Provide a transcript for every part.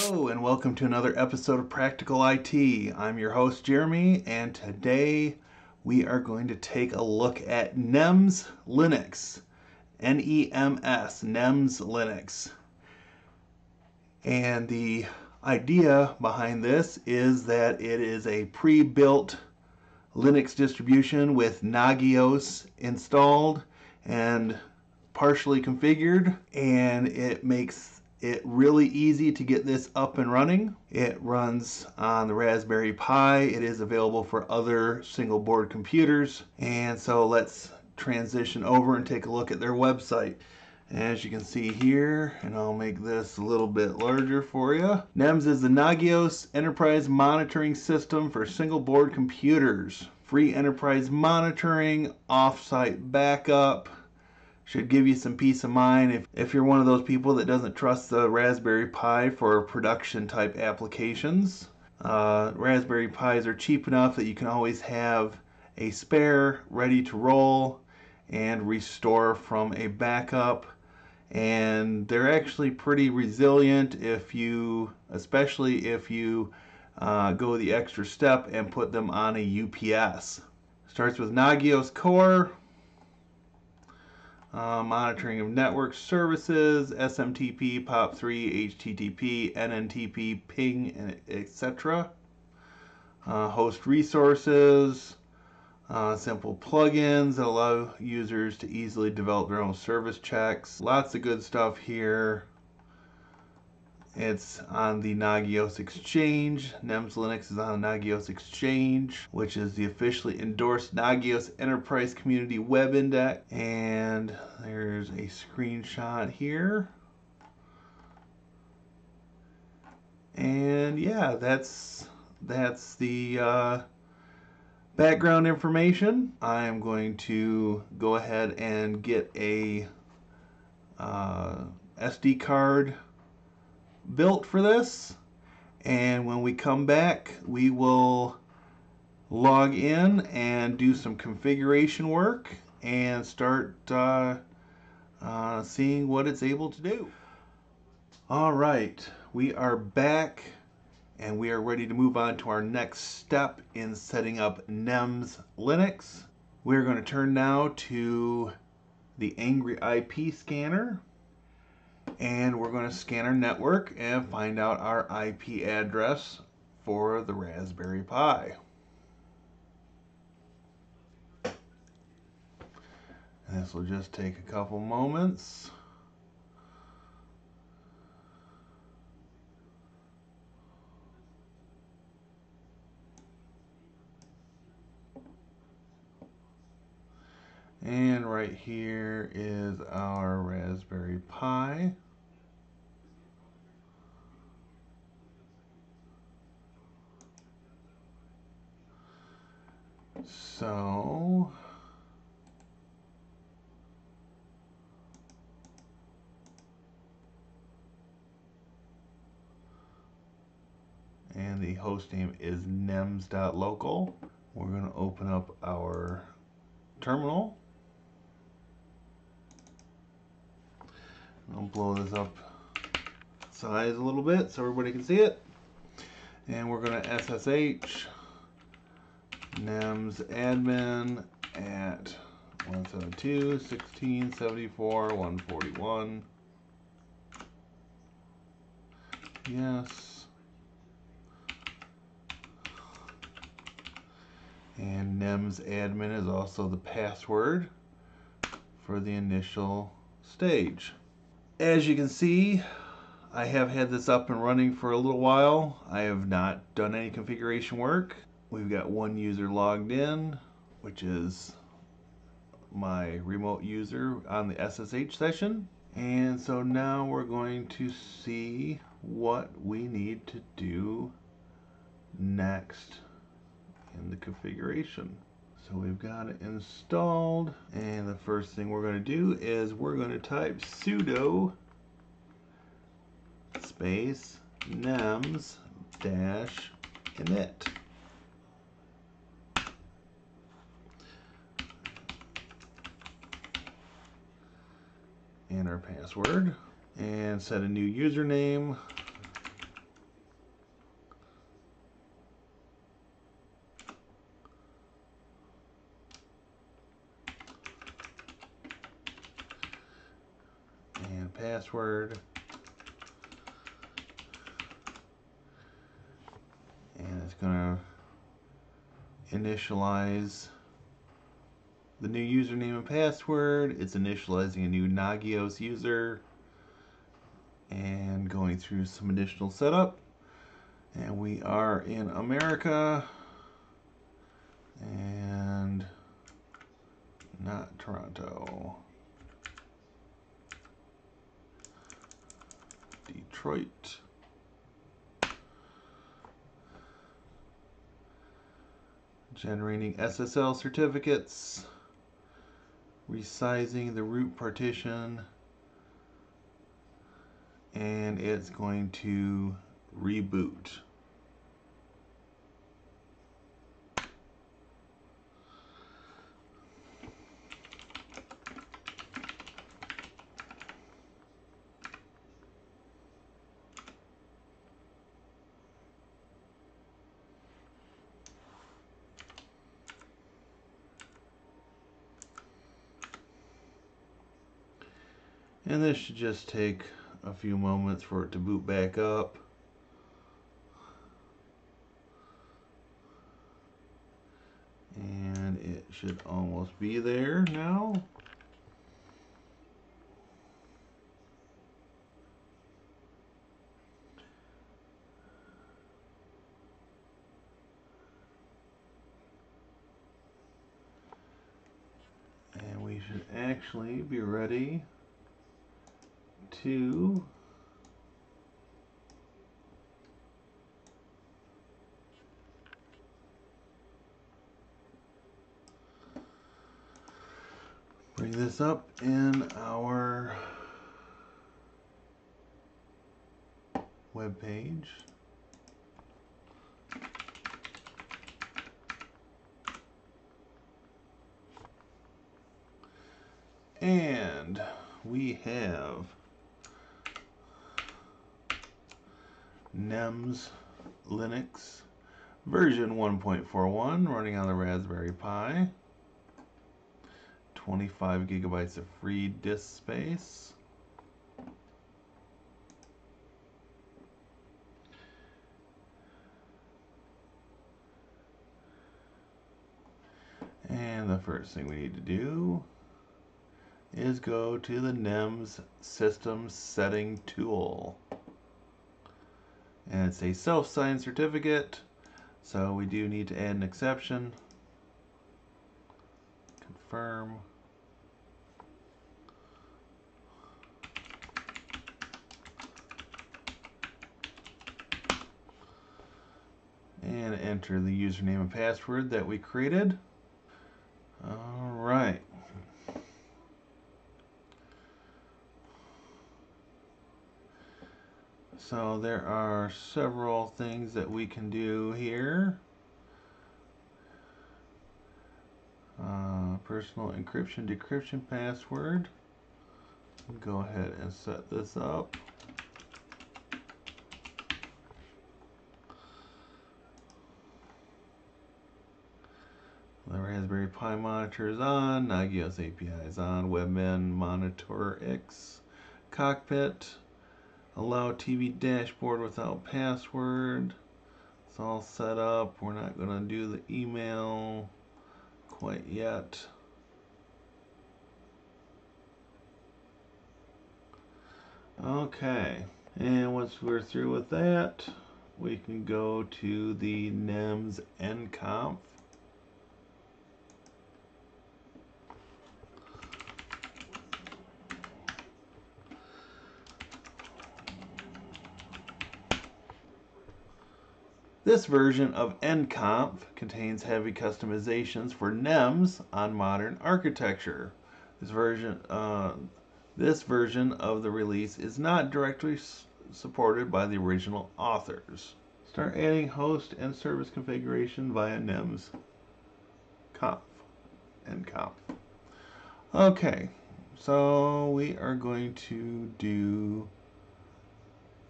Hello, and welcome to another episode of Practical IT. I'm your host, Jeremy, and today we are going to take a look at NEMS Linux. N E M S, NEMS Linux. And the idea behind this is that it is a pre built Linux distribution with Nagios installed and partially configured, and it makes it really easy to get this up and running. It runs on the Raspberry Pi. It is available for other single board computers. And so let's transition over and take a look at their website. As you can see here, and I'll make this a little bit larger for you. NEMS is the Nagios Enterprise Monitoring System for single board computers. Free enterprise monitoring, offsite backup, should give you some peace of mind. If, if you're one of those people that doesn't trust the Raspberry Pi for production type applications. Uh, Raspberry Pis are cheap enough that you can always have a spare ready to roll and restore from a backup. And they're actually pretty resilient if you especially if you uh, go the extra step and put them on a UPS starts with Nagios Core uh, monitoring of network services, SMTP, POP3, HTTP, NNTP, ping, etc. Uh, host resources, uh, simple plugins that allow users to easily develop their own service checks. Lots of good stuff here. It's on the Nagios Exchange. NEMS Linux is on the Nagios Exchange, which is the officially endorsed Nagios Enterprise Community Web Index. And there's a screenshot here. And yeah, that's that's the uh, background information. I'm going to go ahead and get a uh, SD card built for this. And when we come back, we will log in and do some configuration work and start uh, uh, seeing what it's able to do. All right, we are back and we are ready to move on to our next step in setting up NEMS Linux. We're going to turn now to the Angry IP scanner and we're going to scan our network and find out our IP address for the Raspberry Pi. This will just take a couple moments. And right here is our Raspberry Pi. So and the host name is nems.local. We're going to open up our terminal. I'll blow this up size a little bit so everybody can see it. And we're going to SSH NEMS admin at 172, 1674, 141. Yes. And NEMS admin is also the password for the initial stage. As you can see, I have had this up and running for a little while. I have not done any configuration work. We've got one user logged in, which is my remote user on the SSH session. And so now we're going to see what we need to do next in the configuration. So we've got it installed and the first thing we're going to do is we're going to type sudo space nems dash init. and our password and set a new username. And password. And it's going to initialize the new username and password. It's initializing a new Nagios user and going through some additional setup. And we are in America and not Toronto. Detroit. Generating SSL certificates resizing the root partition and it's going to reboot. And this should just take a few moments for it to boot back up. And it should almost be there now. And we should actually be ready to bring this up in our web page. And we have NEMS Linux version 1.41 running on the Raspberry Pi. 25 gigabytes of free disk space. And the first thing we need to do is go to the NEMS System Setting tool and it's a self-signed certificate so we do need to add an exception. Confirm. And enter the username and password that we created. All right So there are several things that we can do here. Uh, personal encryption decryption password. Go ahead and set this up. The Raspberry Pi monitor is on, Nagios API is on, Webmin Monitorix, Cockpit, allow TV dashboard without password. It's all set up. We're not going to do the email quite yet. Okay, and once we're through with that, we can go to the NEMS NConf This version of NConf contains heavy customizations for NEMS on modern architecture. This version, uh, this version of the release is not directly supported by the original authors. Start adding host and service configuration via NEMS conf NConf. Okay, so we are going to do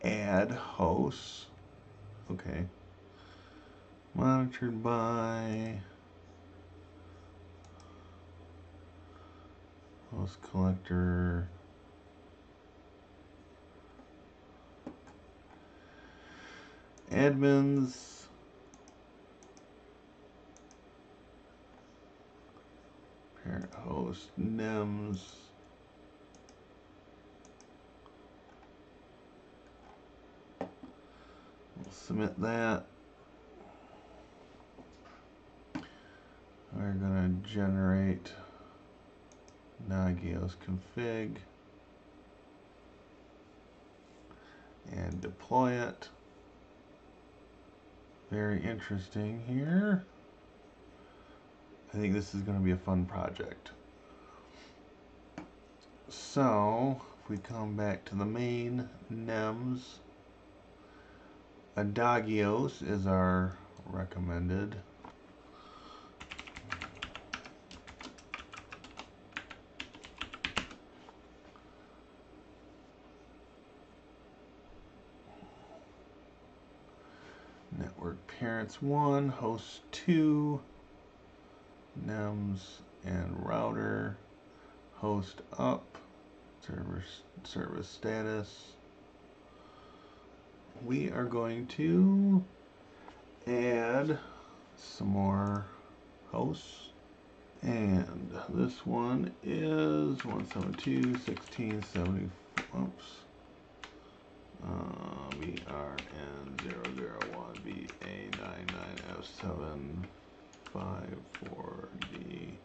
add hosts. Okay monitored by host collector. Admins parent host nems we'll submit that. We're going to generate Nagios config and deploy it. Very interesting here. I think this is going to be a fun project. So, if we come back to the main NEMS, Adagios is our recommended. Network parents 1, host 2, NEMS and router, host up, server service status. We are going to add some more hosts. And this one is 172.16.70. Oops. Uh, BRN001 BA99F7 54D.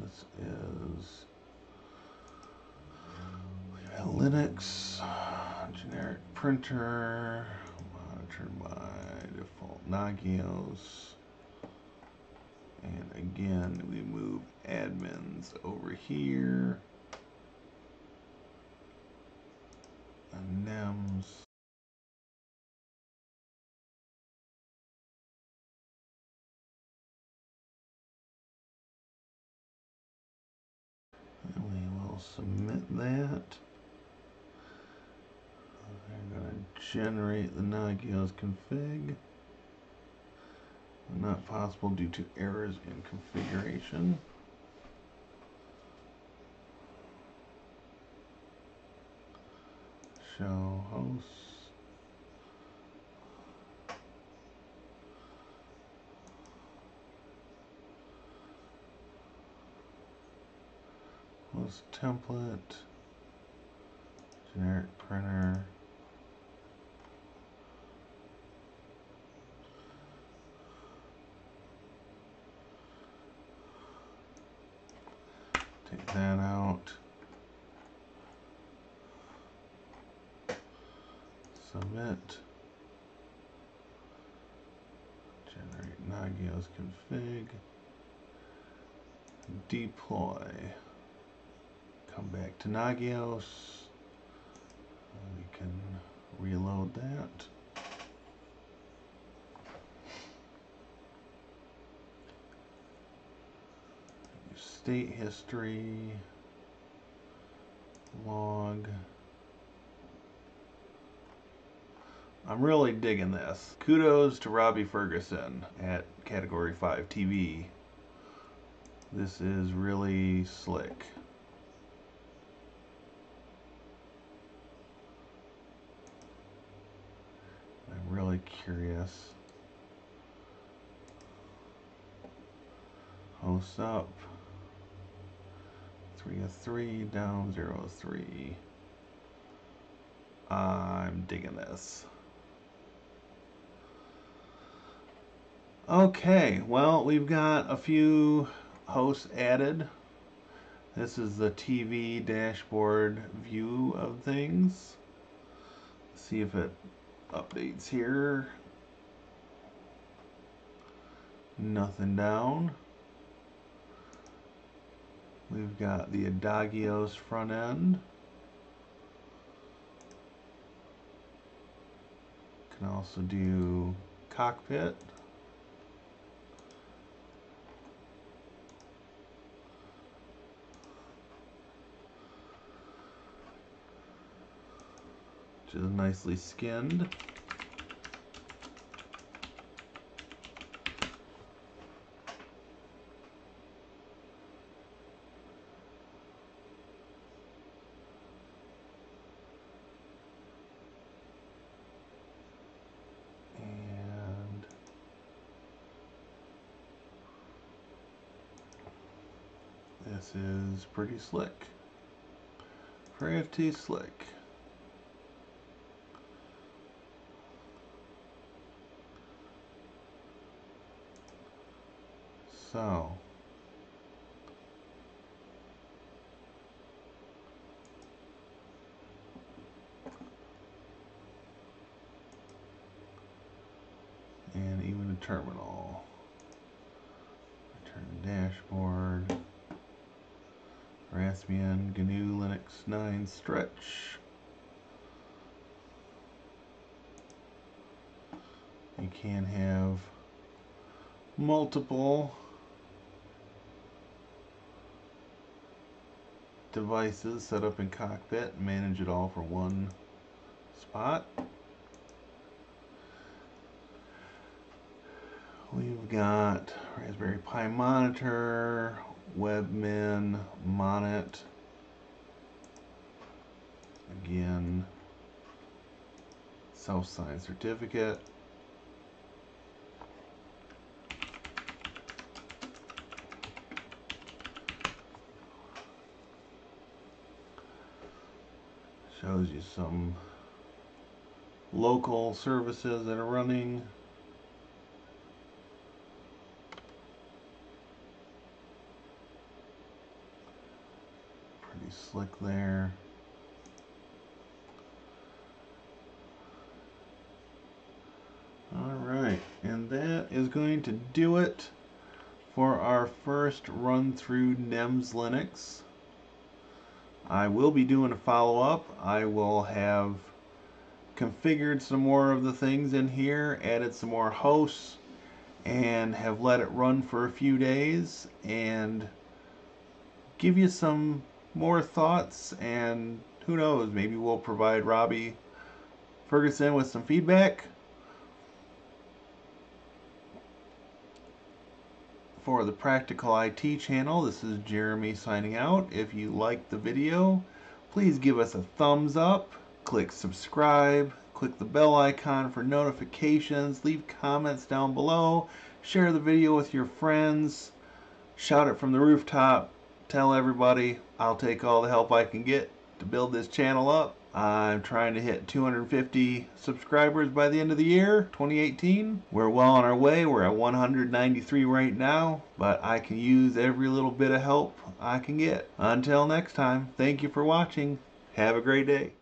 This is we Linux, generic printer, Nagios. And again, we move admins over here. And NEMS. And we will submit that. We're going to generate the Nagios config. Not possible due to errors in configuration. Show hosts. Host template. Generic printer. That out. Submit. Generate Nagios config. Deploy. Come back to Nagios. We can reload that. State history, log. I'm really digging this. Kudos to Robbie Ferguson at Category 5 TV. This is really slick. I'm really curious. Host up. 3 of 3, down 0 of 3. I'm digging this. Okay, well, we've got a few hosts added. This is the TV dashboard view of things. see if it updates here. Nothing down. We've got the Adagios front end. Can also do cockpit. Which is nicely skinned. This is pretty slick. Pretty slick. So, and even a terminal. Turn dashboard. GNU Linux 9 stretch. You can have multiple devices set up in cockpit and manage it all from one spot. We've got Raspberry Pi monitor, Webmin, Monet. Again, self-signed certificate. Shows you some local services that are running. Pretty slick there. Alright, and that going to do it for our first run through NEMS Linux. I will be doing a follow-up. I will have configured some more of the things in here, added some more hosts, and have let it run for a few days and give you some more thoughts and who knows, maybe we'll provide Robbie Ferguson with some feedback. For the Practical IT channel. This is Jeremy signing out. If you liked the video, please give us a thumbs up, click subscribe, click the bell icon for notifications, leave comments down below, share the video with your friends, shout it from the rooftop, tell everybody I'll take all the help I can get to build this channel up. I'm trying to hit 250 subscribers by the end of the year, 2018. We're well on our way. We're at 193 right now, but I can use every little bit of help I can get. Until next time, thank you for watching. Have a great day.